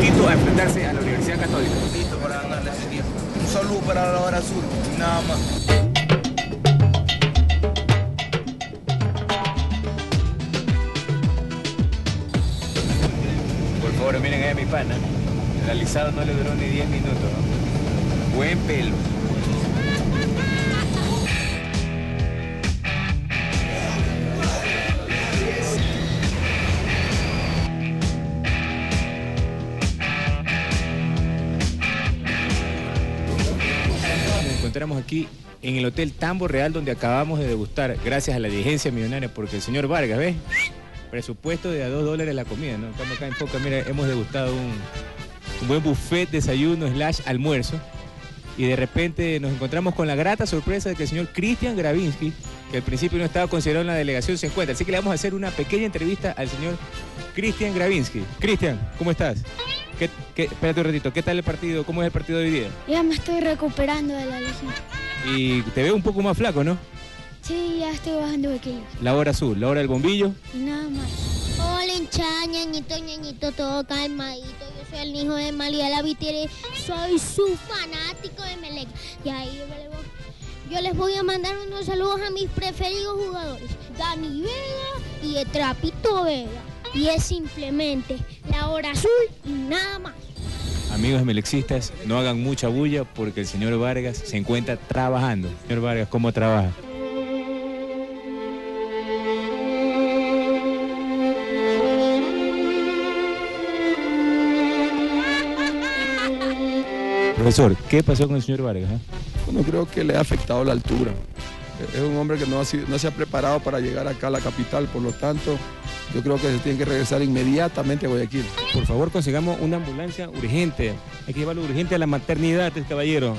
listo a enfrentarse a la Universidad Católica. Listo para ganarle ese día. Un saludo para la hora azul, nada más. Por favor, miren ahí a mi pana. El alisado no le duró ni 10 minutos. ¿no? Buen pelo. Encontramos aquí en el Hotel Tambo Real donde acabamos de degustar, gracias a la diligencia millonaria, porque el señor Vargas, ¿ves? Presupuesto de a 2 dólares la comida, ¿no? Estamos acá en Foca, mira, hemos degustado un, un buen buffet, desayuno, slash almuerzo. Y de repente nos encontramos con la grata sorpresa de que el señor Cristian Gravinsky, que al principio no estaba considerado en la delegación, se encuentra. Así que le vamos a hacer una pequeña entrevista al señor Cristian Gravinsky. Cristian, ¿cómo estás? ¿Qué, qué- espérate un ratito, ¿qué tal el partido? ¿Cómo es el partido de hoy día? Ya me estoy recuperando de la lesión. Y te veo un poco más flaco, ¿no? Sí, ya estoy bajando de kilos. La hora azul, la hora del bombillo. Y nada más. Hola, hinchada, ñañito, ñañito, todo calmadito. Yo soy el hijo de María La Vitere. Soy su fanático de Melec. Y ahí yo les, voy, yo les voy a mandar unos saludos a mis preferidos jugadores. Dani Vega y el Trapito Vega. Y es simplemente la hora azul y nada más. Amigos melexistas, no hagan mucha bulla porque el señor Vargas se encuentra trabajando. Señor Vargas, ¿cómo trabaja? Profesor, ¿qué pasó con el señor Vargas? ah? Bueno, creo que le ha afectado la altura. Es un hombre que no, ha sido- no se ha preparado para llegar acá a la capital, por lo tanto, yo creo que se tiene que regresar inmediatamente a Guayaquil. Por favor, consigamos una ambulancia urgente. Hay que llevarlo urgente a la maternidad, caballero.